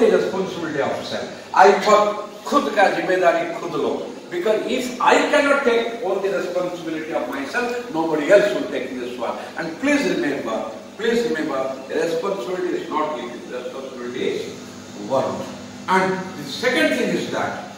the responsibility of self. I thought khud ka jimmedari khud lo. Because if I cannot take all the responsibility of myself, nobody else will take this one. And please remember, please remember, responsibility is not given, responsibility is one. And the second thing is that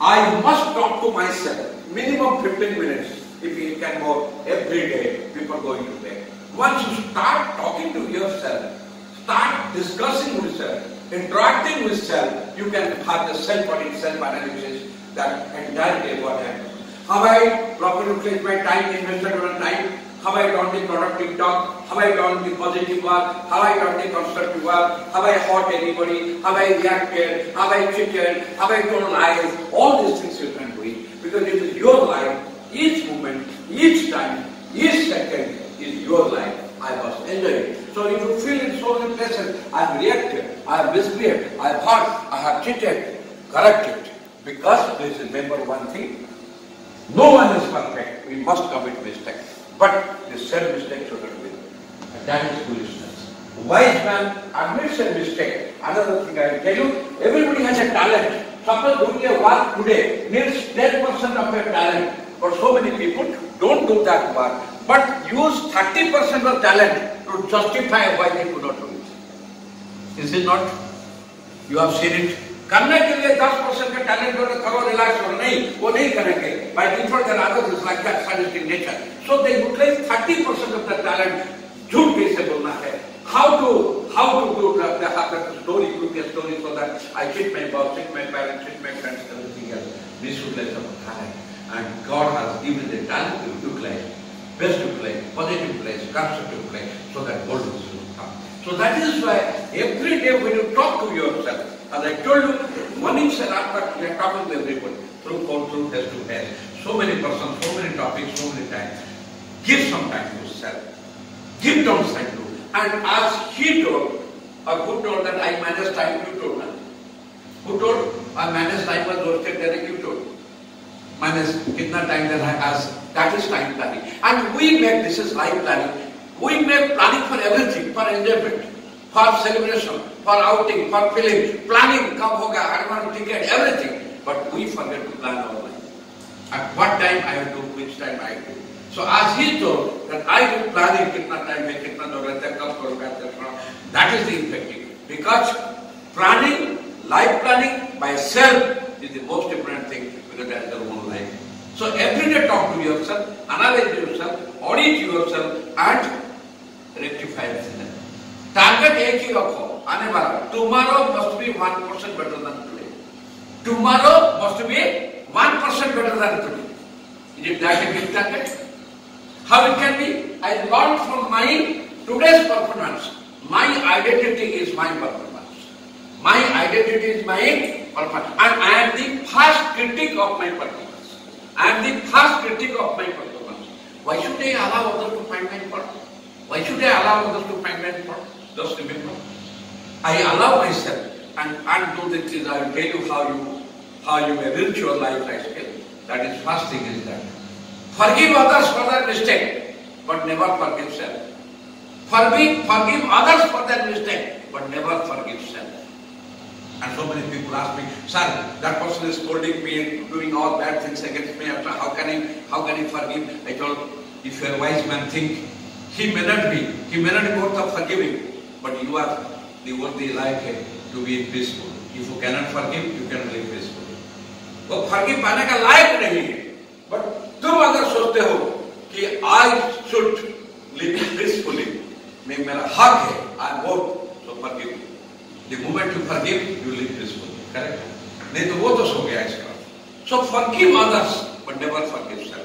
I must talk to myself minimum 15 minutes if you can go every day before going to bed. Once you start talking to yourself, start discussing with self, interacting with self, you can have the self-audit, self-analysis, that entire day what happened. Have I properly utilized my time, invested on time? Have I done the productive talk? Have I done the positive work? Have I done the constructive work? Have I hurt anybody? Have I reacted? Have I cheated? Have I told lies? All these things you can do because it is your life. Each moment, each time, each second is your life. I must enjoy it. So if you feel it so pleasant, I have reacted, I have misbehaved, I have hurt, I have cheated, correct it. Because please remember one thing, no one is perfect. We must commit mistakes. But the self mistake shouldn't be. And that is foolishness. Wise man admits a mistake. Another thing I tell you, everybody has a talent. Suppose doing a work today needs 10% of your talent. But so many people don't do that work But use 30% of talent to justify why they could not do it. Is it not? You have seen it. करने के लिए 10 percent का talent हो करो relax हो नहीं वो नहीं करेंगे by default their others is like that sadistic nature so they utilize 30 percent of the talent झूठ कैसे बोलना है how to how to do the, the, the story quick a story so that I cheat my boss cheat my parents cheat my friends everything else this utilize of talent and God has given the talent to utilize best utilize positive utilize constructive utilize so that world will come so that is why every day when you talk to yourself as I told you, mornings and after we are talking to everybody through phone, through face to face. So many persons, so many topics, so many times. Give some time to yourself. Give time to. And as he told, or who told that I manage time, you told. Who told? I manage time was roasted you told. Manage kitna time that I ask. That is time planning. And we make, this is life planning. We make planning for everything, for enjoyment for celebration, for outing, for feeling, planning, come hoga, advance ticket, everything. But we forget to plan our life. At what time I to, which time I do. So as he told that I do planning, kitna time hai, kitna do rehta, kab karuga, etc. That is the effective. Because planning, life planning by self is the most important because that is your own life. So every day talk to yourself, analyze yourself, audit yourself and rectify yourself. Target एक ही रखो आने वाला tomorrow must be one percent better than today tomorrow must be one percent better than today Is it that a big target? How it can be? I learned from my today's performance. My identity is my performance. My identity is my performance. And I am the first critic of my performance. I am the first critic of my performance. Why should I allow others to find my fault? Why should I allow others to find my fault? Just remember, I allow myself and, and do the things. I will tell you how you how you may build your life lifestyle. That is first thing is that. Forgive others for their mistake, but never forgive self. Forgive, forgive others for their mistake, but never forgive self. And so many people ask me, sir, that person is scolding me and doing all bad things against me. After how can I how can I forgive? I told, if you are a wise man, think he may not be, he may not be worth of forgiving, but you are the worthy like to be peaceful. If you cannot forgive, you cannot live peacefully. वो फर्गी पाने का लायक नहीं है but तुम अगर सोचते हो कि आई शुड लिव पीसफुली मैं मेरा हक है I vote so forgive the moment you forgive you live peacefully correct नहीं तो वो तो सो गया इसका सो forgive others but never forgive self